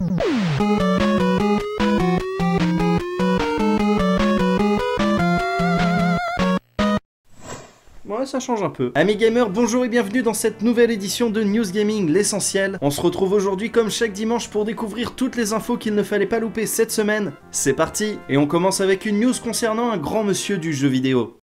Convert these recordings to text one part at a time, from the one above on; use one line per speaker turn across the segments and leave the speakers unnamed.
Ouais, ça change un peu. Amis gamers, bonjour et bienvenue dans cette nouvelle édition de News Gaming, l'essentiel. On se retrouve aujourd'hui comme chaque dimanche pour découvrir toutes les infos qu'il ne fallait pas louper cette semaine. C'est parti Et on commence avec une news concernant un grand monsieur du jeu vidéo.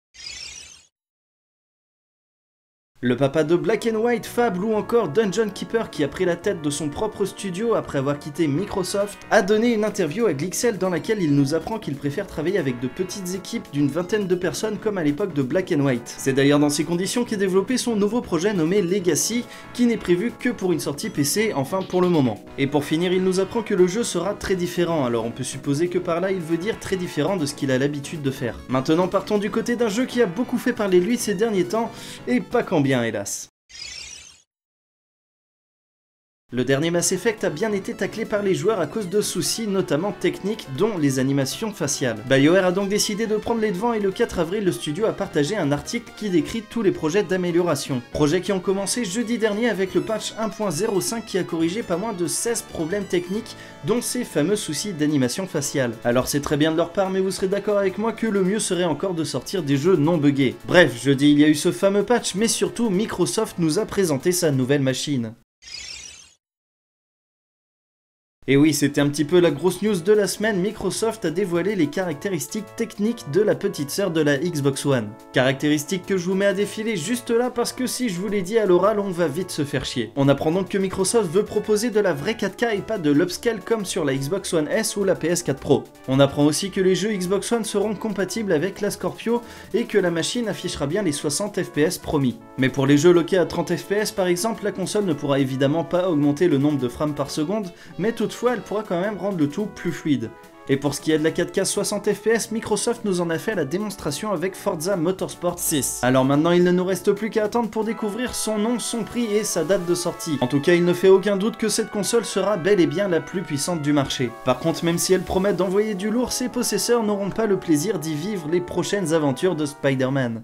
Le papa de Black and White, Fable ou encore Dungeon Keeper qui a pris la tête de son propre studio après avoir quitté Microsoft, a donné une interview à Glixel dans laquelle il nous apprend qu'il préfère travailler avec de petites équipes d'une vingtaine de personnes comme à l'époque de Black and White. C'est d'ailleurs dans ces conditions qu'est développé son nouveau projet nommé Legacy, qui n'est prévu que pour une sortie PC, enfin pour le moment. Et pour finir, il nous apprend que le jeu sera très différent, alors on peut supposer que par là il veut dire très différent de ce qu'il a l'habitude de faire. Maintenant partons du côté d'un jeu qui a beaucoup fait parler lui ces derniers temps, et pas quand bien hélas. Le dernier Mass Effect a bien été taclé par les joueurs à cause de soucis notamment techniques dont les animations faciales. BioWare a donc décidé de prendre les devants et le 4 avril le studio a partagé un article qui décrit tous les projets d'amélioration. Projets qui ont commencé jeudi dernier avec le patch 1.05 qui a corrigé pas moins de 16 problèmes techniques dont ces fameux soucis d'animation faciale. Alors c'est très bien de leur part mais vous serez d'accord avec moi que le mieux serait encore de sortir des jeux non buggés. Bref, jeudi il y a eu ce fameux patch mais surtout Microsoft nous a présenté sa nouvelle machine. Et oui, c'était un petit peu la grosse news de la semaine, Microsoft a dévoilé les caractéristiques techniques de la petite sœur de la Xbox One. Caractéristiques que je vous mets à défiler juste là parce que si je vous l'ai dit à l'oral, on va vite se faire chier. On apprend donc que Microsoft veut proposer de la vraie 4K et pas de l'upscale comme sur la Xbox One S ou la PS4 Pro. On apprend aussi que les jeux Xbox One seront compatibles avec la Scorpio et que la machine affichera bien les 60 FPS promis. Mais pour les jeux loqués à 30 FPS par exemple, la console ne pourra évidemment pas augmenter le nombre de frames par seconde, mais toutefois elle pourra quand même rendre le tout plus fluide. Et pour ce qui est de la 4K 60 FPS, Microsoft nous en a fait la démonstration avec Forza Motorsport 6. Alors maintenant il ne nous reste plus qu'à attendre pour découvrir son nom, son prix et sa date de sortie. En tout cas il ne fait aucun doute que cette console sera bel et bien la plus puissante du marché. Par contre même si elle promet d'envoyer du lourd, ses possesseurs n'auront pas le plaisir d'y vivre les prochaines aventures de Spider-Man.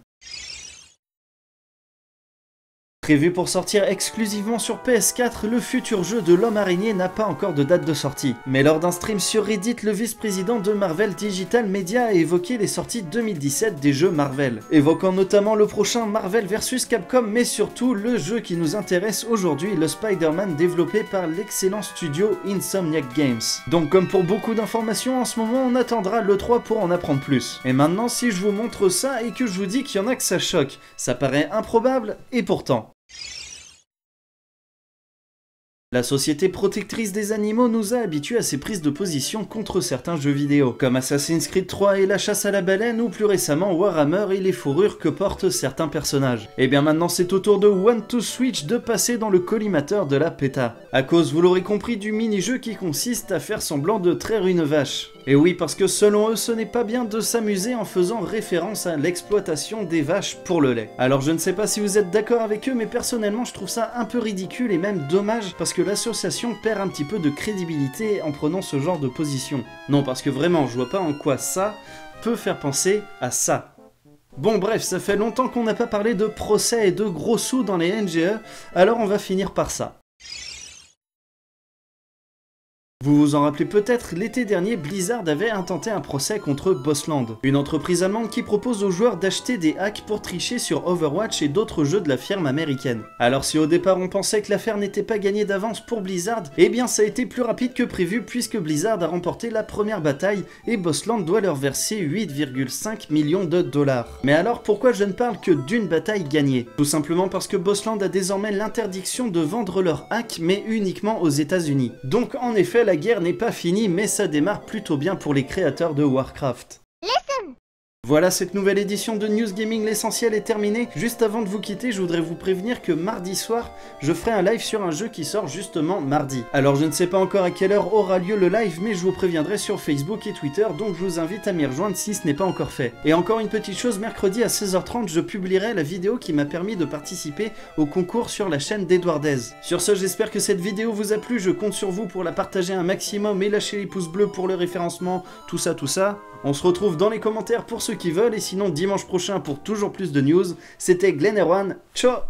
Prévu pour sortir exclusivement sur PS4, le futur jeu de l'homme araignée n'a pas encore de date de sortie. Mais lors d'un stream sur Reddit, le vice-président de Marvel Digital Media a évoqué les sorties 2017 des jeux Marvel, évoquant notamment le prochain Marvel vs Capcom, mais surtout le jeu qui nous intéresse aujourd'hui, le Spider-Man développé par l'excellent studio Insomniac Games. Donc comme pour beaucoup d'informations, en ce moment on attendra le 3 pour en apprendre plus. Et maintenant si je vous montre ça et que je vous dis qu'il y en a que ça choque, ça paraît improbable, et pourtant. you La société protectrice des animaux nous a habitués à ces prises de position contre certains jeux vidéo, comme Assassin's Creed 3 et la chasse à la baleine, ou plus récemment Warhammer et les fourrures que portent certains personnages. Et bien maintenant c'est au tour de One to Switch de passer dans le collimateur de la PETA. À cause, vous l'aurez compris, du mini-jeu qui consiste à faire semblant de traire une vache. Et oui, parce que selon eux, ce n'est pas bien de s'amuser en faisant référence à l'exploitation des vaches pour le lait. Alors je ne sais pas si vous êtes d'accord avec eux, mais personnellement je trouve ça un peu ridicule et même dommage parce que l'association perd un petit peu de crédibilité en prenant ce genre de position. Non, parce que vraiment, je vois pas en quoi ça peut faire penser à ça. Bon bref, ça fait longtemps qu'on n'a pas parlé de procès et de gros sous dans les NGE, alors on va finir par ça. Vous vous en rappelez peut-être, l'été dernier, Blizzard avait intenté un procès contre Bossland, une entreprise allemande qui propose aux joueurs d'acheter des hacks pour tricher sur Overwatch et d'autres jeux de la firme américaine. Alors si au départ on pensait que l'affaire n'était pas gagnée d'avance pour Blizzard, eh bien ça a été plus rapide que prévu puisque Blizzard a remporté la première bataille et Bossland doit leur verser 8,5 millions de dollars. Mais alors pourquoi je ne parle que d'une bataille gagnée? Tout simplement parce que Bossland a désormais l'interdiction de vendre leurs hacks mais uniquement aux états unis Donc en effet la la guerre n'est pas finie, mais ça démarre plutôt bien pour les créateurs de Warcraft. Voilà, cette nouvelle édition de News Gaming L'Essentiel est terminée. Juste avant de vous quitter, je voudrais vous prévenir que mardi soir, je ferai un live sur un jeu qui sort justement mardi. Alors je ne sais pas encore à quelle heure aura lieu le live, mais je vous préviendrai sur Facebook et Twitter, donc je vous invite à m'y rejoindre si ce n'est pas encore fait. Et encore une petite chose, mercredi à 16h30, je publierai la vidéo qui m'a permis de participer au concours sur la chaîne d'Edouardez. Sur ce, j'espère que cette vidéo vous a plu, je compte sur vous pour la partager un maximum et lâcher les pouces bleus pour le référencement, tout ça, tout ça. On se retrouve dans les commentaires pour ceux qui veulent et sinon dimanche prochain pour toujours plus de news. C'était Glenn Erwan. Ciao